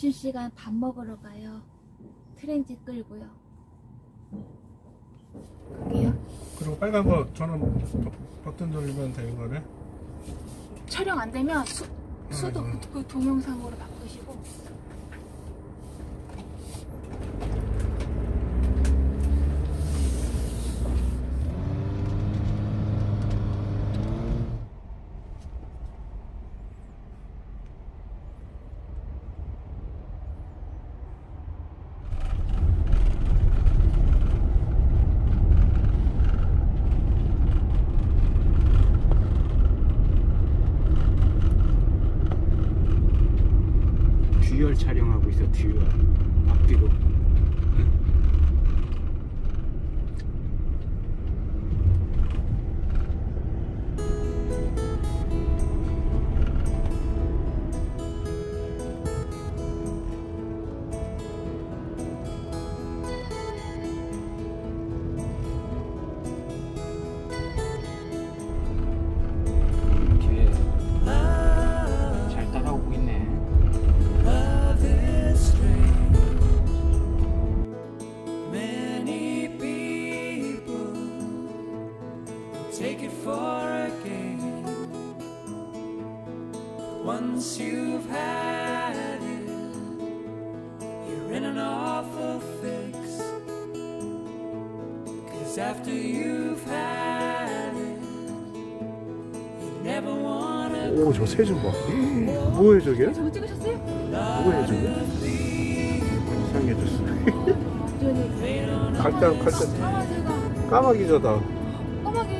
점심시간 밥 먹으러 가요. 트렌지 끌고요. 그게요. 그리고 빨간 거 저는 버- 버튼 돌리면 되는 거네. 촬영 안 되면 수, 수도 음. 그, 그 동영상으로 바꾸시고. feel too uh, take it for a game. Once you've had it, you're in an awful fix. Cause after you've had it, you never wanna 오, 저 새 좀 봐. 뭐해 저게? 저거 찍으셨어요? 뭐해 저게? 저기 갈대 갈대 까마귀 저다. 까마귀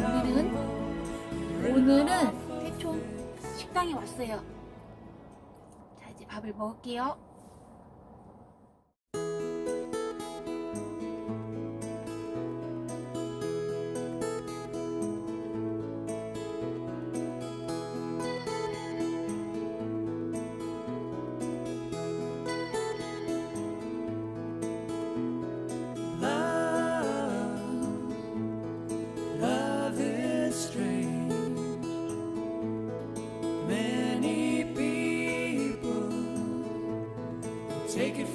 오늘은 오늘은 태촌 식당에 왔어요. 자 이제 밥을 먹을게요.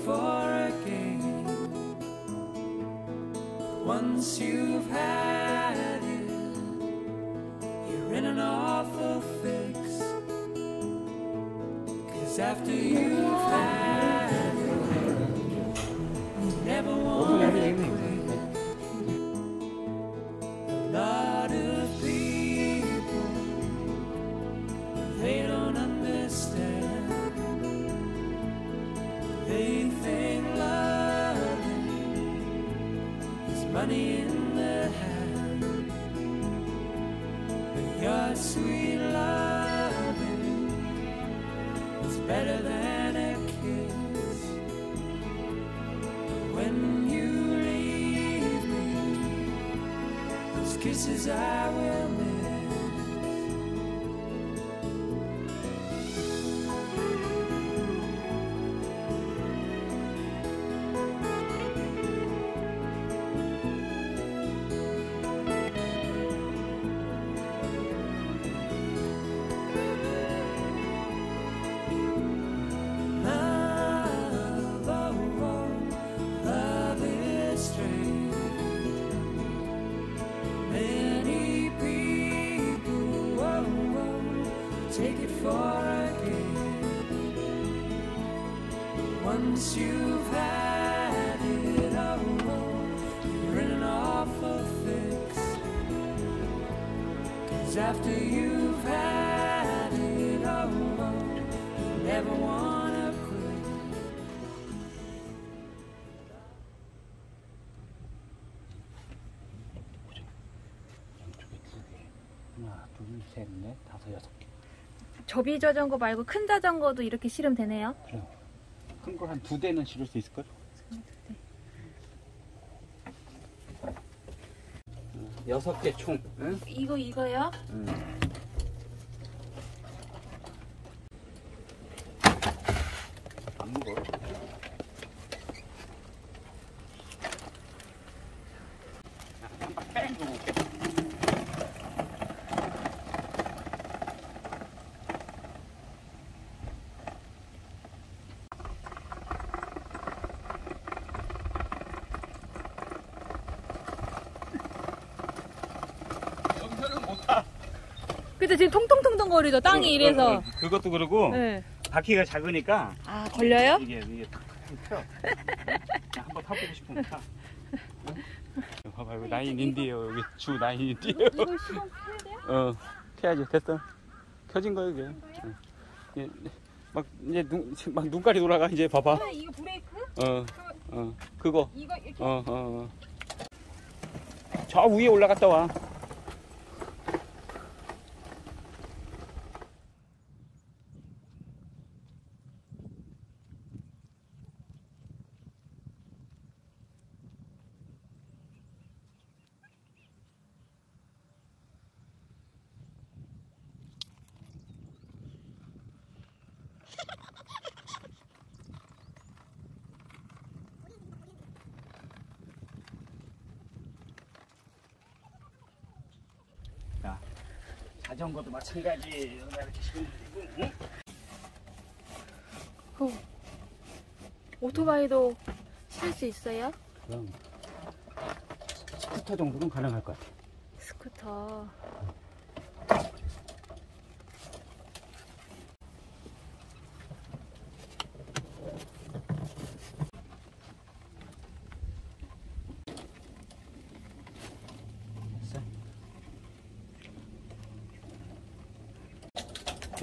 For a game. Once you've had it, you're in an awful fix. Cause after you've had money in the hand, but your sweet loving is better than a kiss. When you leave me. Those kisses I will miss. take it for a game. Once you've had it all, you're in an awful fix. Cause after you've had it all, you never wanna quit. 하나, 둘, 셋, 넷, 다섯, 여섯 개. 접이 자전거 말고 큰 자전거도 이렇게 실으면 되네요. 그래요. 큰거 한 두 대는 실을 수 있을걸? 어, 여섯 개 총. 응? 이거 이거요? 응. 안 무거워. 여기서는 못 타. 근데 지금 통통통통 거리죠. 땅이 이래서. 그것도 그러고 네. 바퀴가 작으니까 아 걸려요? 이게 이게 탁 펴. 그냥 한번 타보고 싶으면 타. 응? 봐봐 이거 나인인데요 여기 주 나인인데요. 이거 시동 켜야 돼요? 어 켜야지 됐어. 켜진 거야 이게. 응. 이제 막 이제 눈, 막 눈깔이 돌아가 이제 봐봐. 아, 이거 브레이크? 어, 어 그거. 이거 이렇게 어, 어, 어. 저 위에 올라갔다 와. 자전거도 마찬가지. 이렇게 실으면 되고. 응? 오토바이도 실을 수 있어요? 그럼 스쿠터 정도는 가능할 것 같아. 스쿠터. 됐어?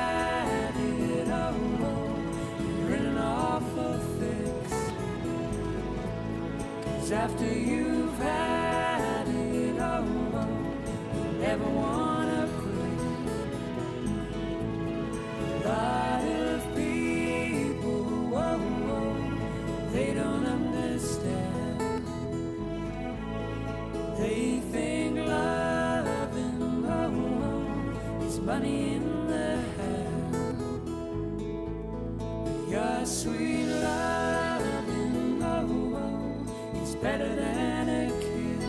'Cause after you've had it, oh, you never wanna quit. A lot of people, whoa, whoa, they don't understand. They think loving, oh, oh, is money in the hand. Your sweet better than a kiss.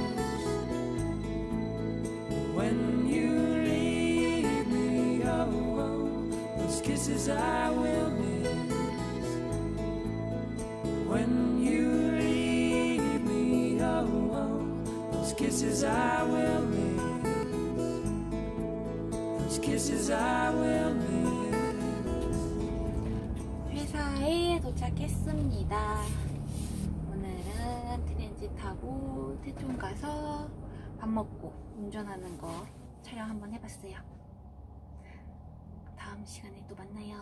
When you leave me, oh, oh, those kisses I will miss. When you leave me, oh, oh, those kisses I will miss. Those kisses I will miss. 회사에 도착했습니다. 트렌지 타고 태종 가서 밥 먹고 운전하는 거 촬영 한번 해봤어요. 다음 시간에 또 만나요.